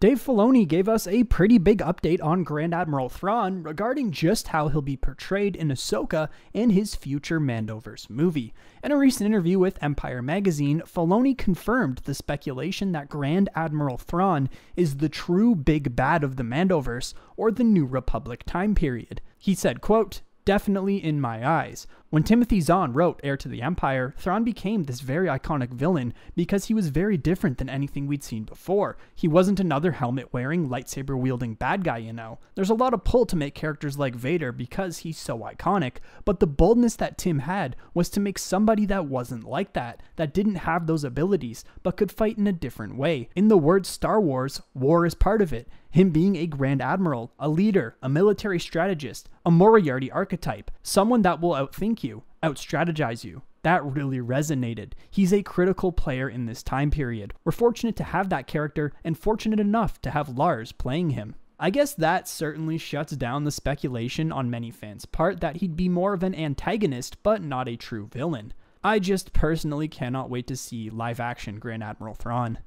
Dave Filoni gave us a pretty big update on Grand Admiral Thrawn regarding just how he'll be portrayed in Ahsoka in his future Mandoverse movie. In a recent interview with Empire Magazine, Filoni confirmed the speculation that Grand Admiral Thrawn is the true big bad of the Mandoverse or the New Republic time period. He said, quote, definitely in my eyes. When Timothy Zahn wrote Heir to the Empire, Thrawn became this very iconic villain because he was very different than anything we'd seen before. He wasn't another helmet wearing, lightsaber wielding bad guy, you know. There's a lot of pull to make characters like Vader because he's so iconic, but the boldness that Tim had was to make somebody that wasn't like that, that didn't have those abilities, but could fight in a different way. In the words Star Wars, war is part of it. Him being a Grand Admiral, a leader, a military strategist, a Moriarty archetype, someone that will outthink you, outstrategize you. That really resonated. He's a critical player in this time period. We're fortunate to have that character and fortunate enough to have Lars playing him. I guess that certainly shuts down the speculation on many fans' part that he'd be more of an antagonist but not a true villain. I just personally cannot wait to see live action Grand Admiral Thrawn.